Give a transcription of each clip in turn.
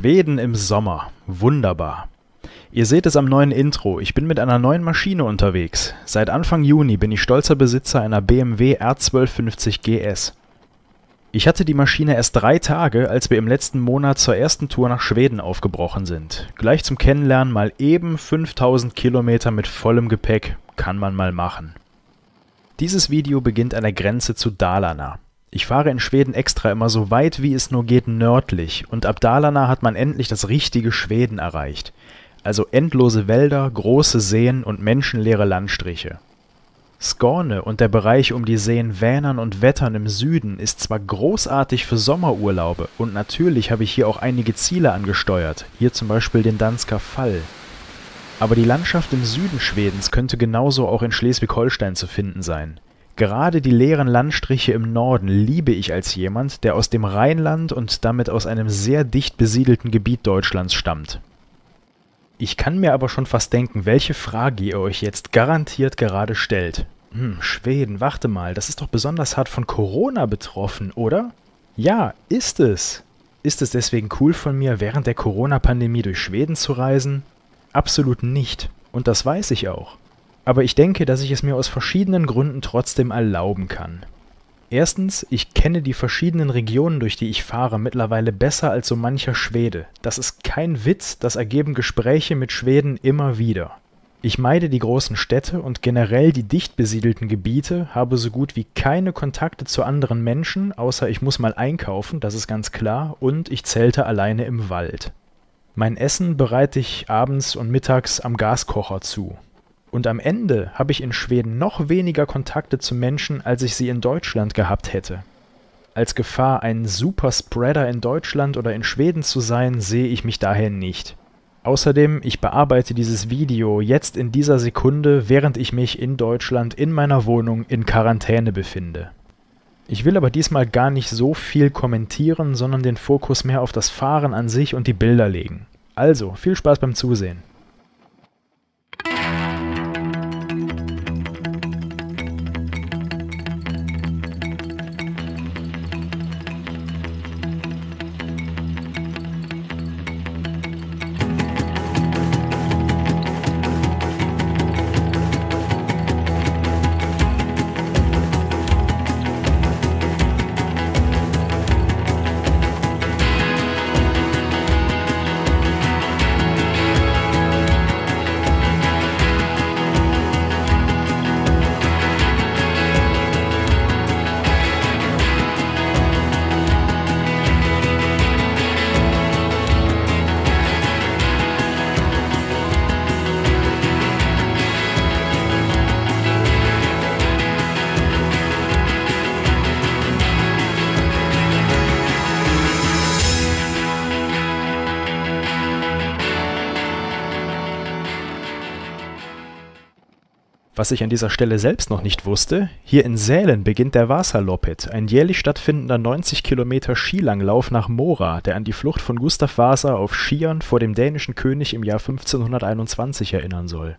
Schweden im Sommer. Wunderbar. Ihr seht es am neuen Intro. Ich bin mit einer neuen Maschine unterwegs. Seit Anfang Juni bin ich stolzer Besitzer einer BMW R1250 GS. Ich hatte die Maschine erst drei Tage, als wir im letzten Monat zur ersten Tour nach Schweden aufgebrochen sind. Gleich zum Kennenlernen mal eben 5000 Kilometer mit vollem Gepäck. Kann man mal machen. Dieses Video beginnt an der Grenze zu Dalarna. Ich fahre in Schweden extra immer so weit wie es nur geht nördlich und ab Dalarna hat man endlich das richtige Schweden erreicht. Also endlose Wälder, große Seen und menschenleere Landstriche. Skåne und der Bereich um die Seen Vänern und Wettern im Süden ist zwar großartig für Sommerurlaube und natürlich habe ich hier auch einige Ziele angesteuert, hier zum Beispiel den Dansker Fall. Aber die Landschaft im Süden Schwedens könnte genauso auch in Schleswig-Holstein zu finden sein. Gerade die leeren Landstriche im Norden liebe ich als jemand, der aus dem Rheinland und damit aus einem sehr dicht besiedelten Gebiet Deutschlands stammt. Ich kann mir aber schon fast denken, welche Frage ihr euch jetzt garantiert gerade stellt. Hm, Schweden, warte mal, das ist doch besonders hart von Corona betroffen, oder? Ja, ist es. Ist es deswegen cool von mir, während der Corona-Pandemie durch Schweden zu reisen? Absolut nicht. Und das weiß ich auch aber ich denke, dass ich es mir aus verschiedenen Gründen trotzdem erlauben kann. Erstens, ich kenne die verschiedenen Regionen, durch die ich fahre, mittlerweile besser als so mancher Schwede. Das ist kein Witz, das ergeben Gespräche mit Schweden immer wieder. Ich meide die großen Städte und generell die dicht besiedelten Gebiete, habe so gut wie keine Kontakte zu anderen Menschen, außer ich muss mal einkaufen, das ist ganz klar, und ich zelte alleine im Wald. Mein Essen bereite ich abends und mittags am Gaskocher zu. Und am Ende habe ich in Schweden noch weniger Kontakte zu Menschen, als ich sie in Deutschland gehabt hätte. Als Gefahr, ein Superspreader in Deutschland oder in Schweden zu sein, sehe ich mich daher nicht. Außerdem, ich bearbeite dieses Video jetzt in dieser Sekunde, während ich mich in Deutschland in meiner Wohnung in Quarantäne befinde. Ich will aber diesmal gar nicht so viel kommentieren, sondern den Fokus mehr auf das Fahren an sich und die Bilder legen. Also, viel Spaß beim Zusehen. Was ich an dieser Stelle selbst noch nicht wusste, hier in Sälen beginnt der Vasaloppet, ein jährlich stattfindender 90 Kilometer Skilanglauf nach Mora, der an die Flucht von Gustav Vasa auf Skiern vor dem dänischen König im Jahr 1521 erinnern soll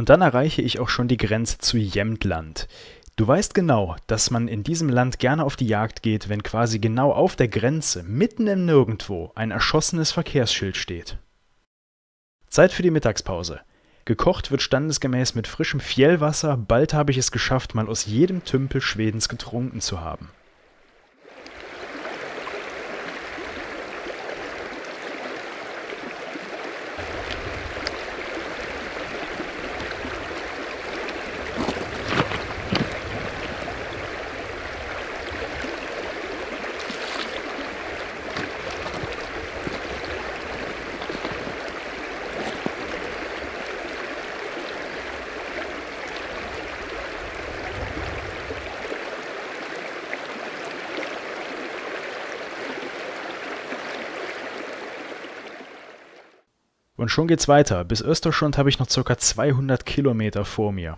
Und dann erreiche ich auch schon die Grenze zu Jämtland. Du weißt genau, dass man in diesem Land gerne auf die Jagd geht, wenn quasi genau auf der Grenze, mitten im Nirgendwo, ein erschossenes Verkehrsschild steht. Zeit für die Mittagspause. Gekocht wird standesgemäß mit frischem Fjellwasser, bald habe ich es geschafft, mal aus jedem Tümpel Schwedens getrunken zu haben. Und schon geht's weiter. Bis Österschund habe ich noch ca. 200 Kilometer vor mir.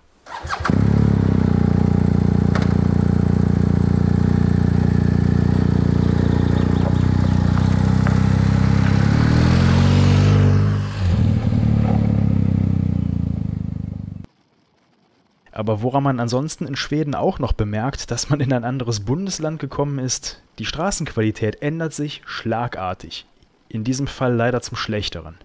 Aber woran man ansonsten in Schweden auch noch bemerkt, dass man in ein anderes Bundesland gekommen ist, die Straßenqualität ändert sich schlagartig. In diesem Fall leider zum Schlechteren.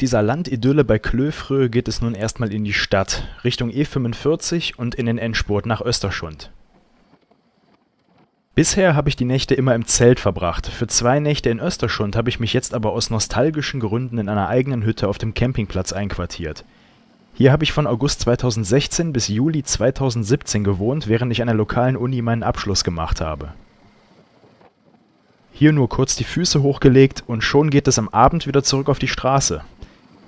Dieser Landidylle bei Klöfrö geht es nun erstmal in die Stadt, Richtung E45 und in den Endspurt nach Österschund. Bisher habe ich die Nächte immer im Zelt verbracht. Für zwei Nächte in Österschund habe ich mich jetzt aber aus nostalgischen Gründen in einer eigenen Hütte auf dem Campingplatz einquartiert. Hier habe ich von August 2016 bis Juli 2017 gewohnt, während ich an der lokalen Uni meinen Abschluss gemacht habe. Hier nur kurz die Füße hochgelegt und schon geht es am Abend wieder zurück auf die Straße.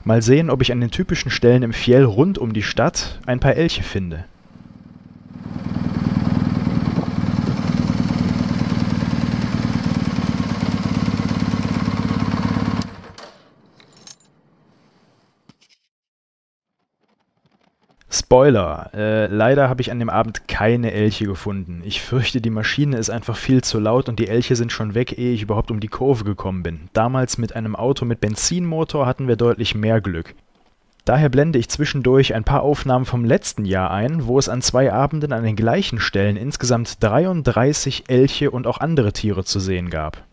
Mal sehen, ob ich an den typischen Stellen im Fjell rund um die Stadt ein paar Elche finde. Spoiler, äh, leider habe ich an dem Abend keine Elche gefunden. Ich fürchte, die Maschine ist einfach viel zu laut und die Elche sind schon weg, ehe ich überhaupt um die Kurve gekommen bin. Damals mit einem Auto mit Benzinmotor hatten wir deutlich mehr Glück. Daher blende ich zwischendurch ein paar Aufnahmen vom letzten Jahr ein, wo es an zwei Abenden an den gleichen Stellen insgesamt 33 Elche und auch andere Tiere zu sehen gab.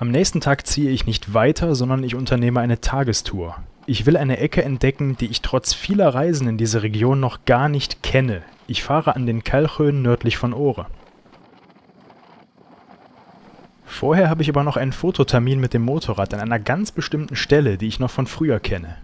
Am nächsten Tag ziehe ich nicht weiter, sondern ich unternehme eine Tagestour. Ich will eine Ecke entdecken, die ich trotz vieler Reisen in diese Region noch gar nicht kenne. Ich fahre an den Kalchön nördlich von Ohre. Vorher habe ich aber noch einen Fototermin mit dem Motorrad an einer ganz bestimmten Stelle, die ich noch von früher kenne.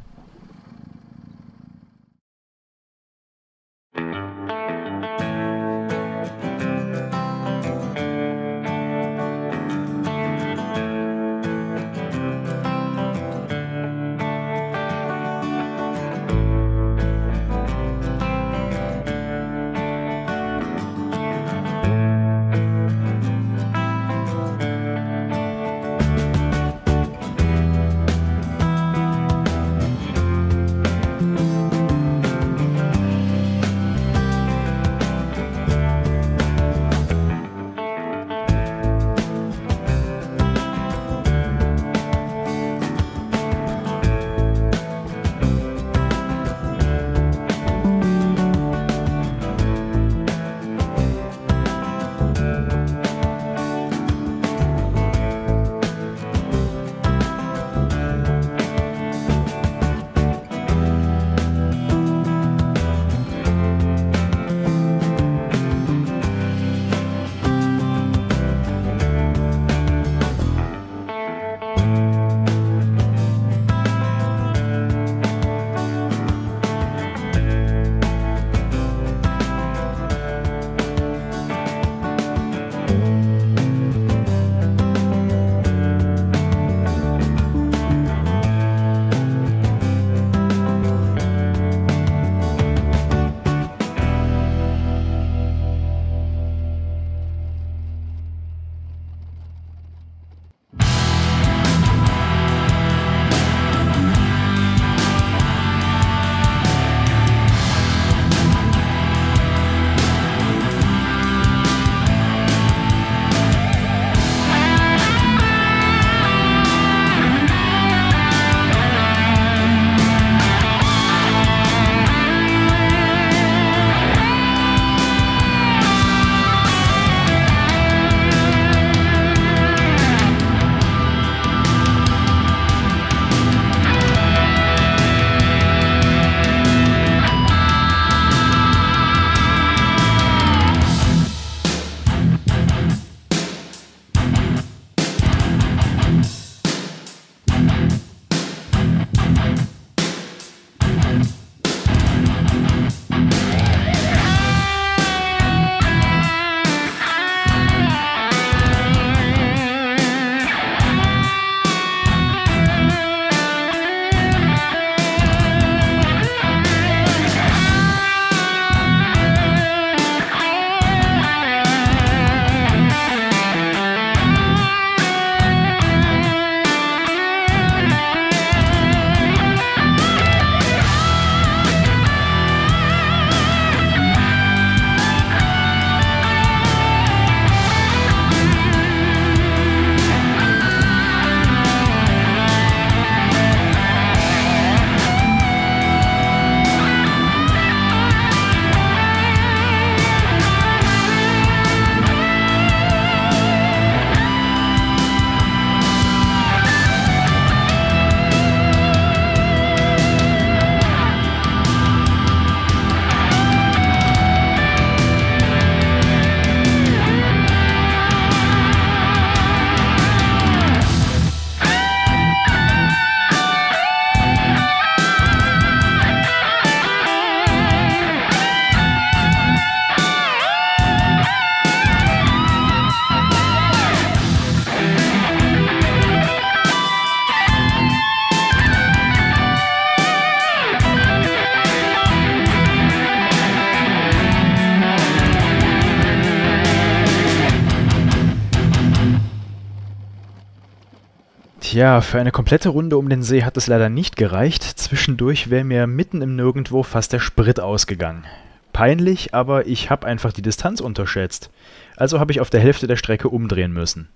Tja, für eine komplette Runde um den See hat es leider nicht gereicht. Zwischendurch wäre mir mitten im Nirgendwo fast der Sprit ausgegangen. Peinlich, aber ich habe einfach die Distanz unterschätzt. Also habe ich auf der Hälfte der Strecke umdrehen müssen.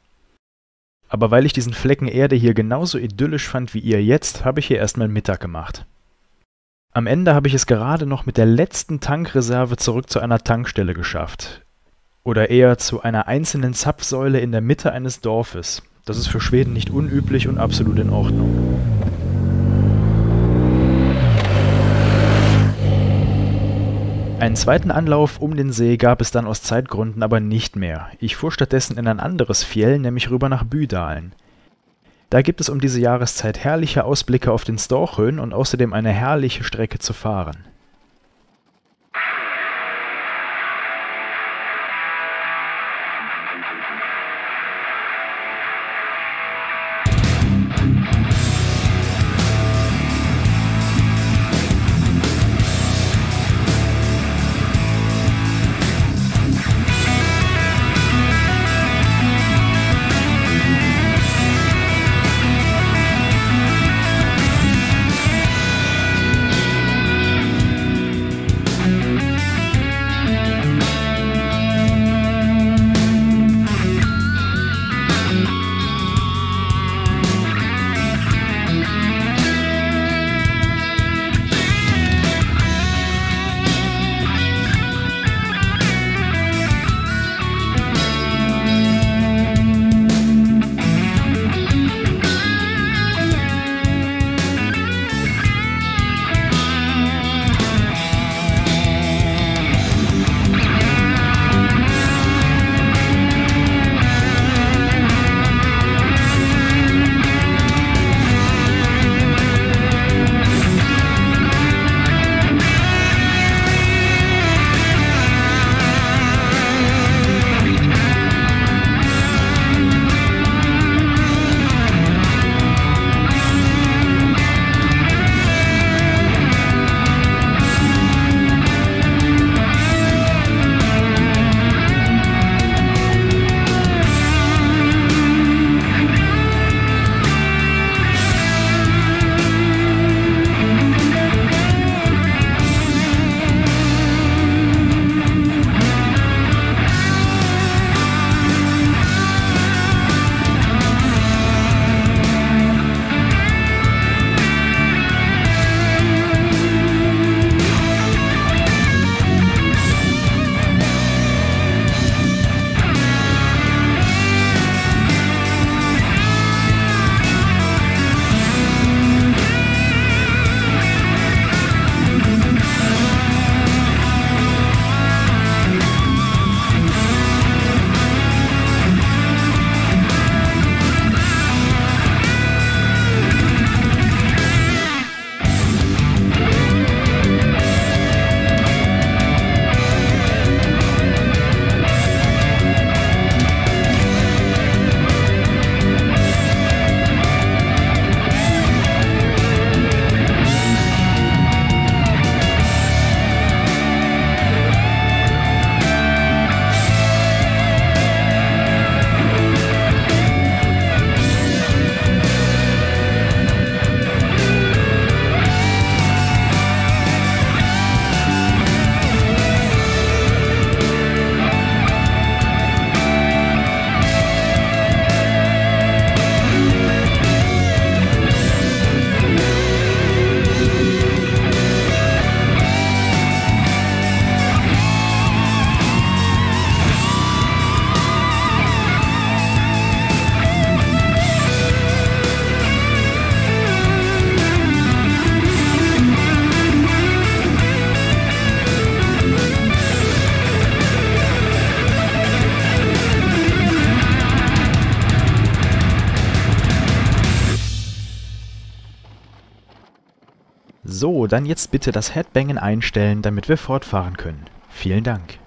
Aber weil ich diesen Flecken Erde hier genauso idyllisch fand wie ihr jetzt, habe ich hier erstmal Mittag gemacht. Am Ende habe ich es gerade noch mit der letzten Tankreserve zurück zu einer Tankstelle geschafft. Oder eher zu einer einzelnen Zapfsäule in der Mitte eines Dorfes. Das ist für Schweden nicht unüblich und absolut in Ordnung. Einen zweiten Anlauf um den See gab es dann aus Zeitgründen aber nicht mehr. Ich fuhr stattdessen in ein anderes Fjell, nämlich rüber nach Büdalen. Da gibt es um diese Jahreszeit herrliche Ausblicke auf den Storchön und außerdem eine herrliche Strecke zu fahren. So, dann jetzt bitte das Headbangen einstellen, damit wir fortfahren können. Vielen Dank.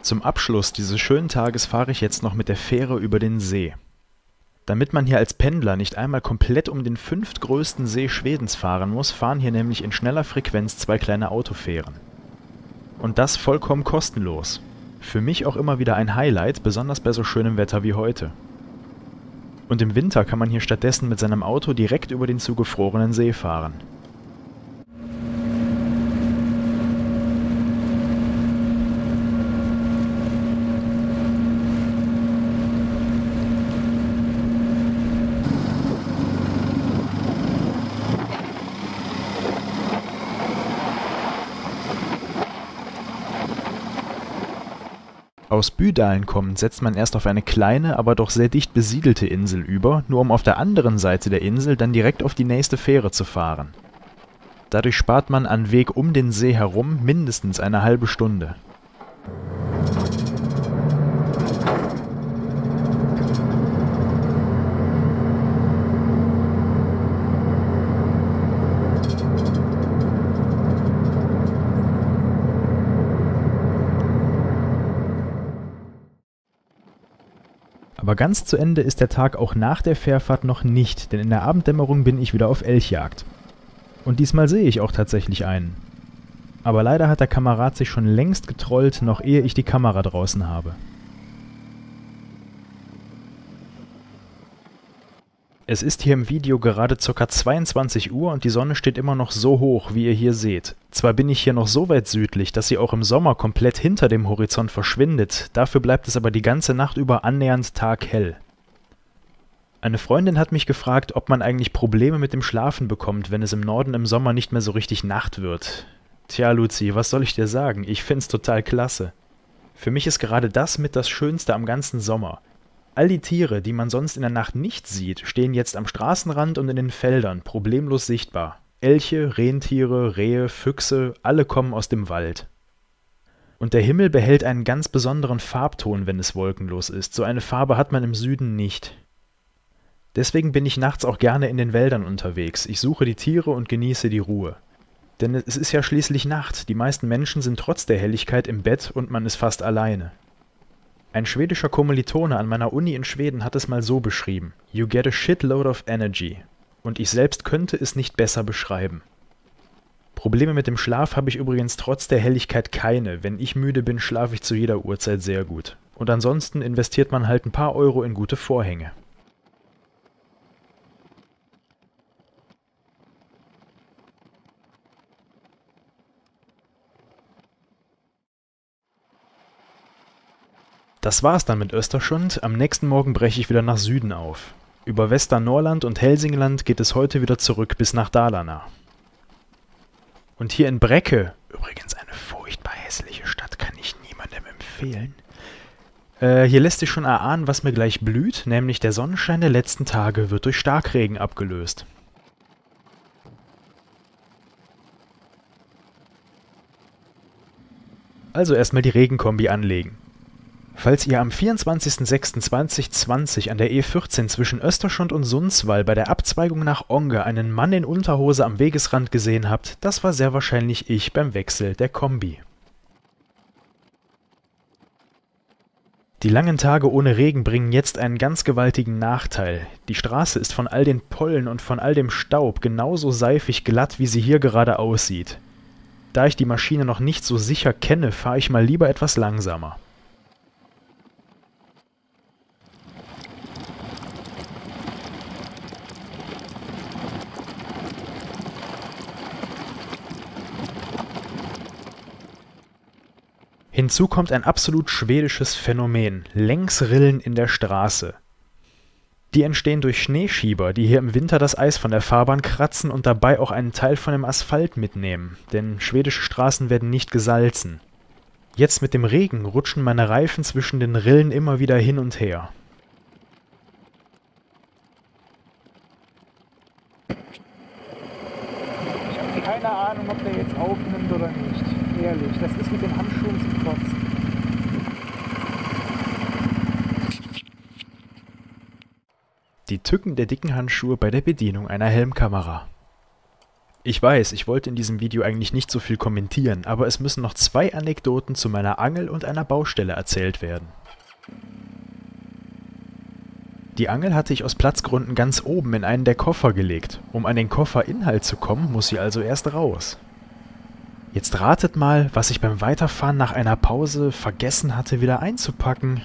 Zum Abschluss dieses schönen Tages fahre ich jetzt noch mit der Fähre über den See. Damit man hier als Pendler nicht einmal komplett um den fünftgrößten See Schwedens fahren muss, fahren hier nämlich in schneller Frequenz zwei kleine Autofähren. Und das vollkommen kostenlos. Für mich auch immer wieder ein Highlight, besonders bei so schönem Wetter wie heute. Und im Winter kann man hier stattdessen mit seinem Auto direkt über den zugefrorenen See fahren. Aus Büdalen kommend setzt man erst auf eine kleine, aber doch sehr dicht besiedelte Insel über, nur um auf der anderen Seite der Insel dann direkt auf die nächste Fähre zu fahren. Dadurch spart man an Weg um den See herum mindestens eine halbe Stunde. Aber ganz zu Ende ist der Tag auch nach der Fährfahrt noch nicht, denn in der Abenddämmerung bin ich wieder auf Elchjagd. Und diesmal sehe ich auch tatsächlich einen. Aber leider hat der Kamerad sich schon längst getrollt, noch ehe ich die Kamera draußen habe. Es ist hier im Video gerade ca. 22 Uhr und die Sonne steht immer noch so hoch, wie ihr hier seht. Zwar bin ich hier noch so weit südlich, dass sie auch im Sommer komplett hinter dem Horizont verschwindet, dafür bleibt es aber die ganze Nacht über annähernd taghell. Eine Freundin hat mich gefragt, ob man eigentlich Probleme mit dem Schlafen bekommt, wenn es im Norden im Sommer nicht mehr so richtig Nacht wird. Tja, Luzi, was soll ich dir sagen? Ich find's total klasse. Für mich ist gerade das mit das Schönste am ganzen Sommer. All die Tiere, die man sonst in der Nacht nicht sieht, stehen jetzt am Straßenrand und in den Feldern, problemlos sichtbar. Elche, Rentiere, Rehe, Füchse, alle kommen aus dem Wald. Und der Himmel behält einen ganz besonderen Farbton, wenn es wolkenlos ist. So eine Farbe hat man im Süden nicht. Deswegen bin ich nachts auch gerne in den Wäldern unterwegs. Ich suche die Tiere und genieße die Ruhe. Denn es ist ja schließlich Nacht. Die meisten Menschen sind trotz der Helligkeit im Bett und man ist fast alleine. Ein schwedischer Kommilitone an meiner Uni in Schweden hat es mal so beschrieben: You get a shitload of energy. Und ich selbst könnte es nicht besser beschreiben. Probleme mit dem Schlaf habe ich übrigens trotz der Helligkeit keine. Wenn ich müde bin, schlafe ich zu jeder Uhrzeit sehr gut. Und ansonsten investiert man halt ein paar Euro in gute Vorhänge. Das war's dann mit Österschund. Am nächsten Morgen breche ich wieder nach Süden auf. Über Westernorland und Helsingland geht es heute wieder zurück bis nach Dalarna. Und hier in Brecke, übrigens eine furchtbar hässliche Stadt, kann ich niemandem empfehlen. Äh, hier lässt sich schon erahnen, was mir gleich blüht, nämlich der Sonnenschein der letzten Tage wird durch Starkregen abgelöst. Also erstmal die Regenkombi anlegen. Falls ihr am 24.06.2020 an der E14 zwischen Österschund und Sundsvall bei der Abzweigung nach Onge einen Mann in Unterhose am Wegesrand gesehen habt, das war sehr wahrscheinlich ich beim Wechsel der Kombi. Die langen Tage ohne Regen bringen jetzt einen ganz gewaltigen Nachteil. Die Straße ist von all den Pollen und von all dem Staub genauso seifig glatt, wie sie hier gerade aussieht. Da ich die Maschine noch nicht so sicher kenne, fahre ich mal lieber etwas langsamer. Hinzu kommt ein absolut schwedisches Phänomen: Längsrillen in der Straße. Die entstehen durch Schneeschieber, die hier im Winter das Eis von der Fahrbahn kratzen und dabei auch einen Teil von dem Asphalt mitnehmen, denn schwedische Straßen werden nicht gesalzen. Jetzt mit dem Regen rutschen meine Reifen zwischen den Rillen immer wieder hin und her. Ich habe keine Ahnung, ob der jetzt aufnimmt oder nicht ehrlich, das ist mit den Handschuhen zum Kotzen. Die Tücken der dicken Handschuhe bei der Bedienung einer Helmkamera. Ich weiß, ich wollte in diesem Video eigentlich nicht so viel kommentieren, aber es müssen noch zwei Anekdoten zu meiner Angel und einer Baustelle erzählt werden. Die Angel hatte ich aus Platzgründen ganz oben in einen der Koffer gelegt. Um an den Kofferinhalt zu kommen, muss sie also erst raus. Jetzt ratet mal, was ich beim Weiterfahren nach einer Pause vergessen hatte wieder einzupacken.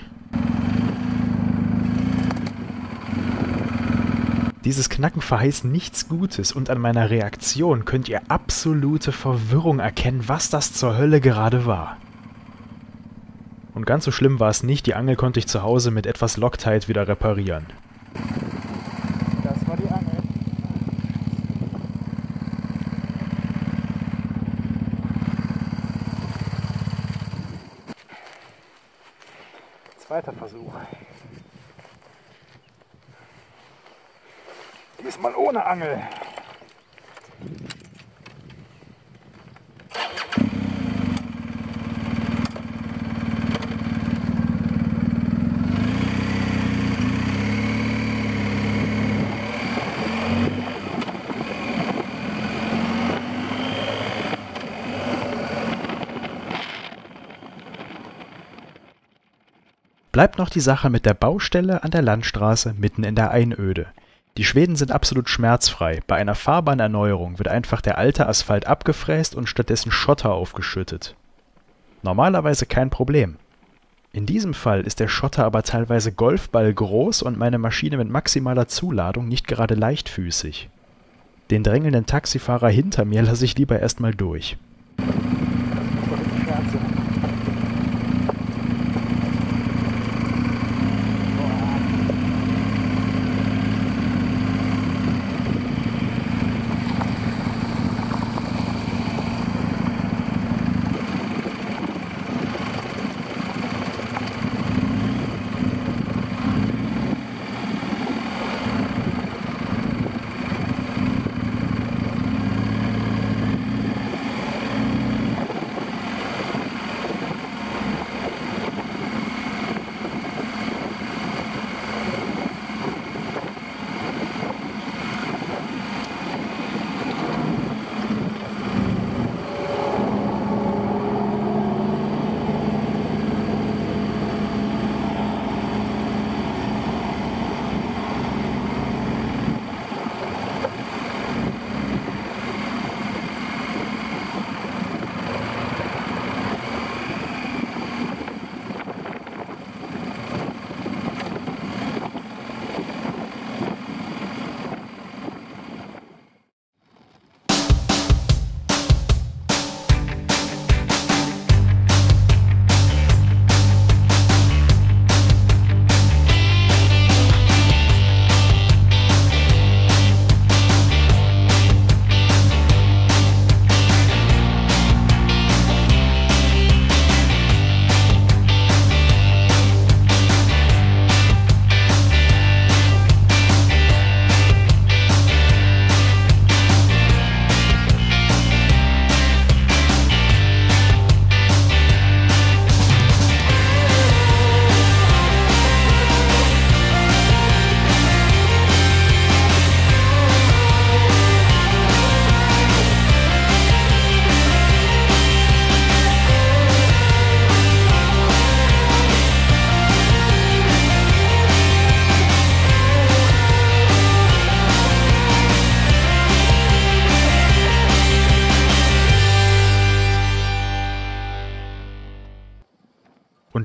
Dieses Knacken verheißt nichts Gutes und an meiner Reaktion könnt ihr absolute Verwirrung erkennen, was das zur Hölle gerade war. Und ganz so schlimm war es nicht, die Angel konnte ich zu Hause mit etwas Loctite wieder reparieren. Zweiter Versuch. Diesmal ohne Angel. Bleibt noch die Sache mit der Baustelle an der Landstraße mitten in der Einöde. Die Schweden sind absolut schmerzfrei. Bei einer Fahrbahnerneuerung wird einfach der alte Asphalt abgefräst und stattdessen Schotter aufgeschüttet. Normalerweise kein Problem. In diesem Fall ist der Schotter aber teilweise Golfball groß und meine Maschine mit maximaler Zuladung nicht gerade leichtfüßig. Den drängelnden Taxifahrer hinter mir lasse ich lieber erstmal durch.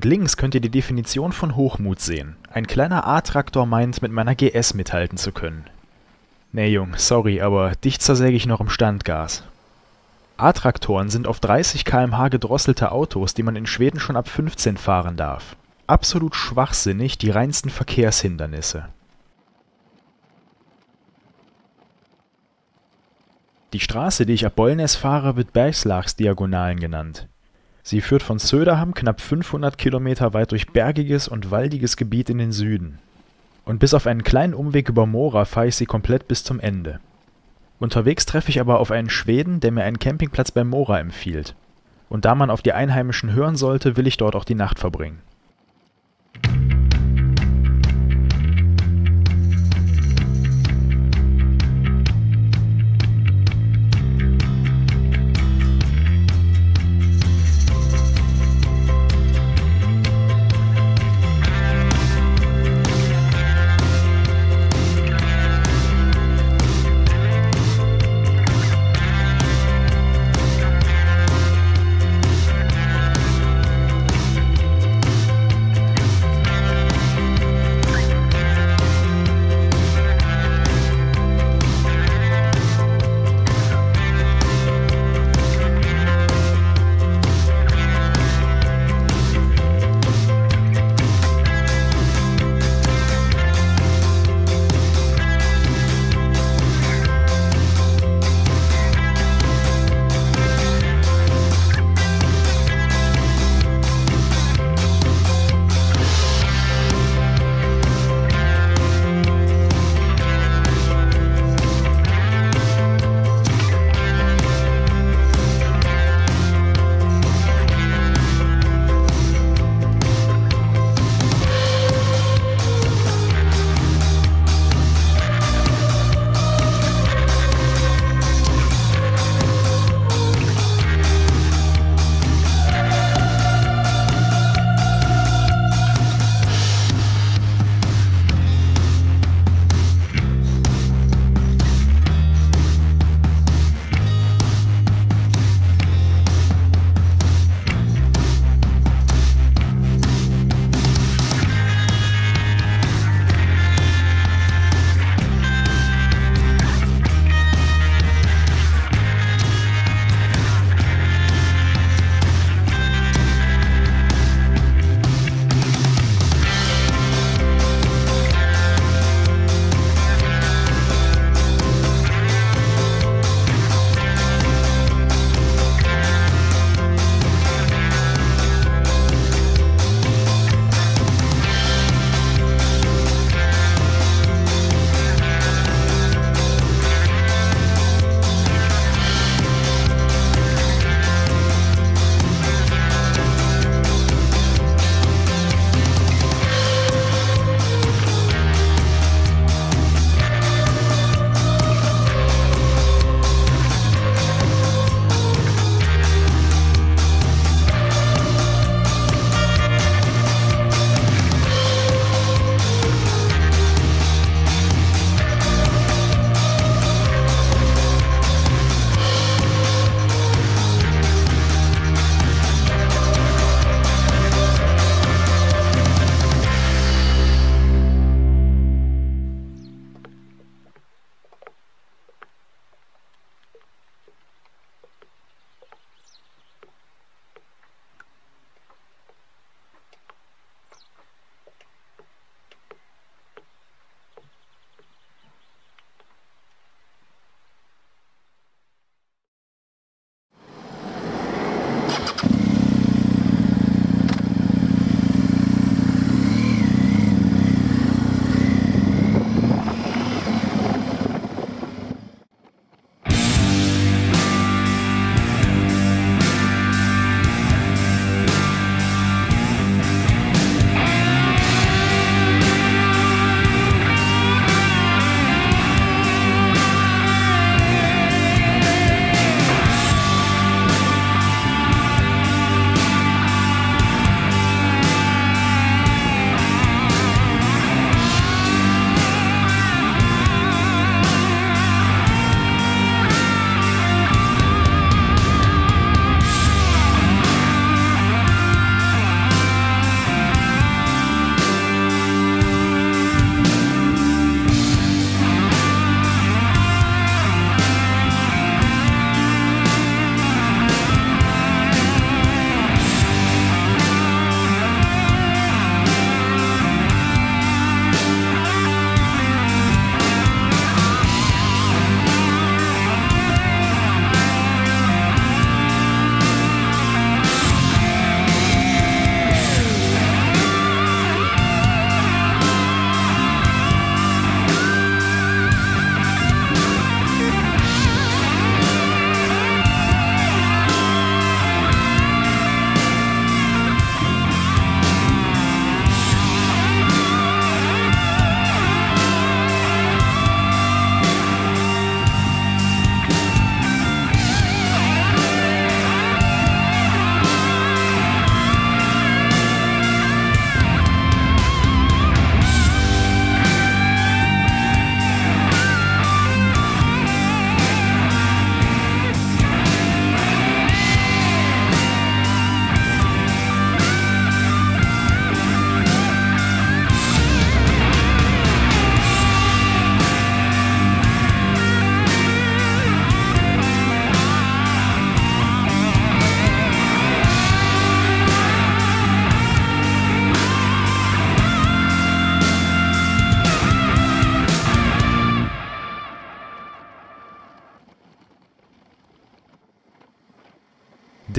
Und links könnt ihr die Definition von Hochmut sehen. Ein kleiner A-Traktor meint, mit meiner GS mithalten zu können. Nee, Jung, sorry, aber dich zersäge ich noch im Standgas. A-Traktoren sind auf 30 km/h gedrosselte Autos, die man in Schweden schon ab 15 fahren darf. Absolut schwachsinnig, die reinsten Verkehrshindernisse. Die Straße, die ich ab Bollnäs fahre, wird Bergslagsdiagonalen genannt. Sie führt von Söderham knapp 500 Kilometer weit durch bergiges und waldiges Gebiet in den Süden. Und bis auf einen kleinen Umweg über Mora fahre ich sie komplett bis zum Ende. Unterwegs treffe ich aber auf einen Schweden, der mir einen Campingplatz bei Mora empfiehlt. Und da man auf die Einheimischen hören sollte, will ich dort auch die Nacht verbringen.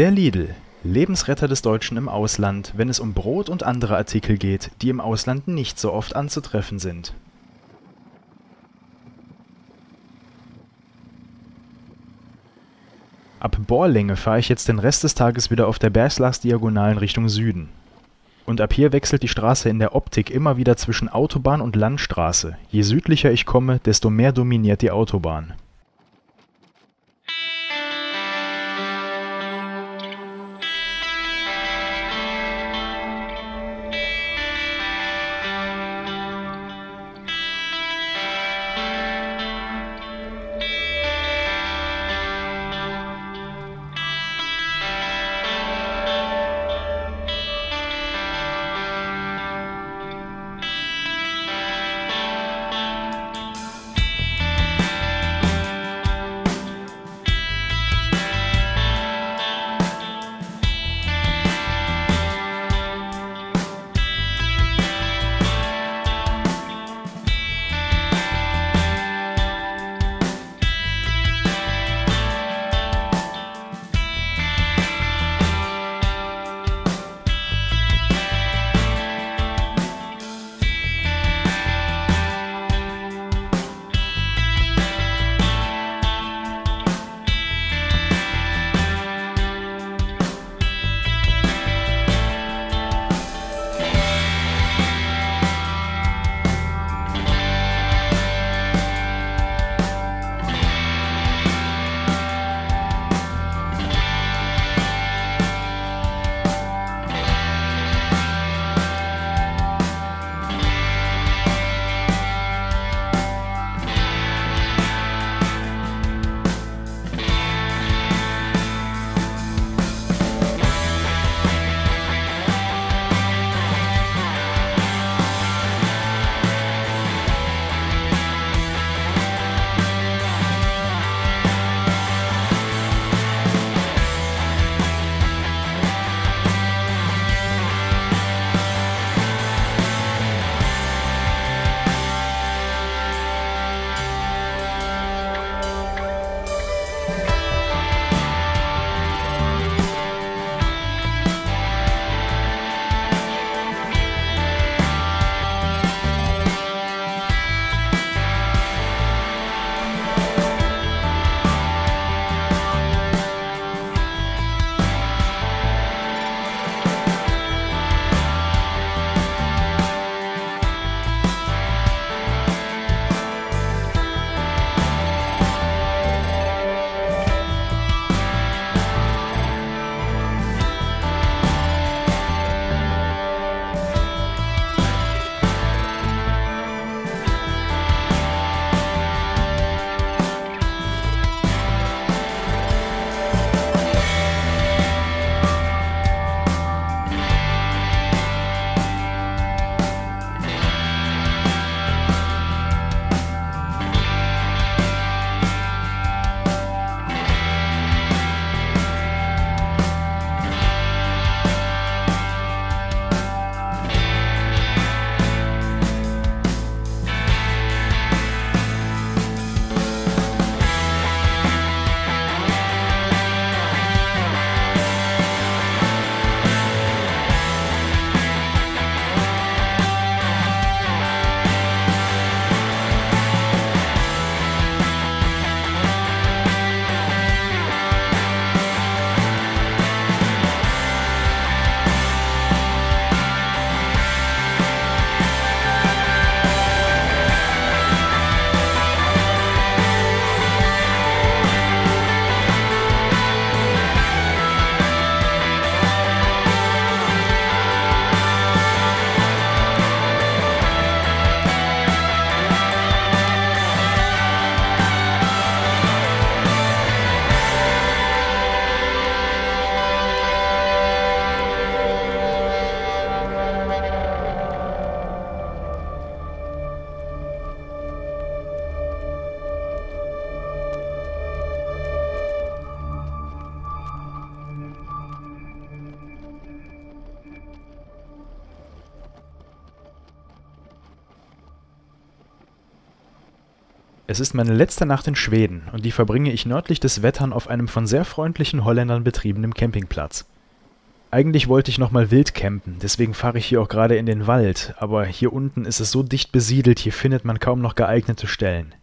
Der Lidl, Lebensretter des Deutschen im Ausland, wenn es um Brot und andere Artikel geht, die im Ausland nicht so oft anzutreffen sind. Ab Borlänge fahre ich jetzt den Rest des Tages wieder auf der Bergslagsdiagonalen Richtung Süden. Und ab hier wechselt die Straße in der Optik immer wieder zwischen Autobahn und Landstraße. Je südlicher ich komme, desto mehr dominiert die Autobahn. Es ist meine letzte Nacht in Schweden und die verbringe ich nördlich des Wettern auf einem von sehr freundlichen Holländern betriebenen Campingplatz. Eigentlich wollte ich nochmal wild campen, deswegen fahre ich hier auch gerade in den Wald, aber hier unten ist es so dicht besiedelt, hier findet man kaum noch geeignete Stellen.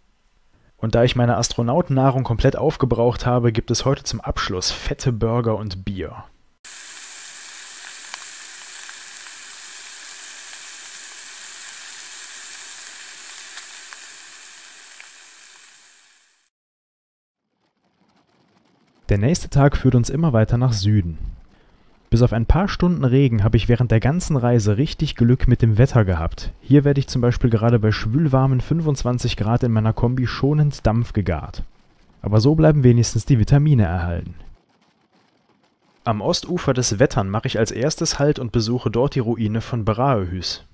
Und da ich meine Astronautennahrung komplett aufgebraucht habe, gibt es heute zum Abschluss fette Burger und Bier. Der nächste Tag führt uns immer weiter nach Süden. Bis auf ein paar Stunden Regen habe ich während der ganzen Reise richtig Glück mit dem Wetter gehabt. Hier werde ich zum Beispiel gerade bei schwülwarmen 25 Grad in meiner Kombi schonend Dampf gegart. Aber so bleiben wenigstens die Vitamine erhalten. Am Ostufer des Wettern mache ich als erstes Halt und besuche dort die Ruine von Braehus.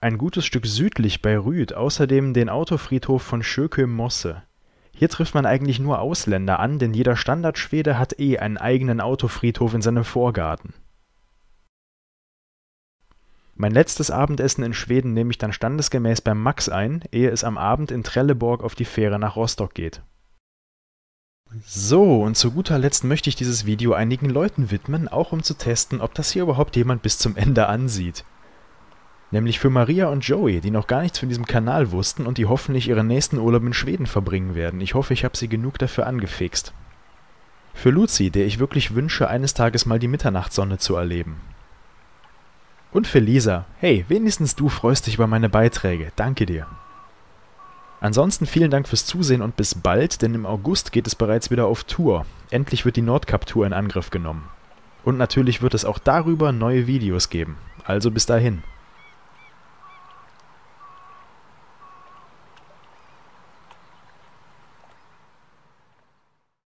Ein gutes Stück südlich bei Rüd außerdem den Autofriedhof von Schöke Mosse. Hier trifft man eigentlich nur Ausländer an, denn jeder Standardschwede hat eh einen eigenen Autofriedhof in seinem Vorgarten. Mein letztes Abendessen in Schweden nehme ich dann standesgemäß beim Max ein, ehe es am Abend in Trelleborg auf die Fähre nach Rostock geht. So, und zu guter Letzt möchte ich dieses Video einigen Leuten widmen, auch um zu testen, ob das hier überhaupt jemand bis zum Ende ansieht. Nämlich für Maria und Joey, die noch gar nichts von diesem Kanal wussten und die hoffentlich ihren nächsten Urlaub in Schweden verbringen werden. Ich hoffe, ich habe sie genug dafür angefixt. Für Luzi, der ich wirklich wünsche, eines Tages mal die Mitternachtssonne zu erleben. Und für Lisa, hey, wenigstens du freust dich über meine Beiträge. Danke dir. Ansonsten vielen Dank fürs Zusehen und bis bald, denn im August geht es bereits wieder auf Tour. Endlich wird die Nordkap-Tour in Angriff genommen. Und natürlich wird es auch darüber neue Videos geben. Also bis dahin.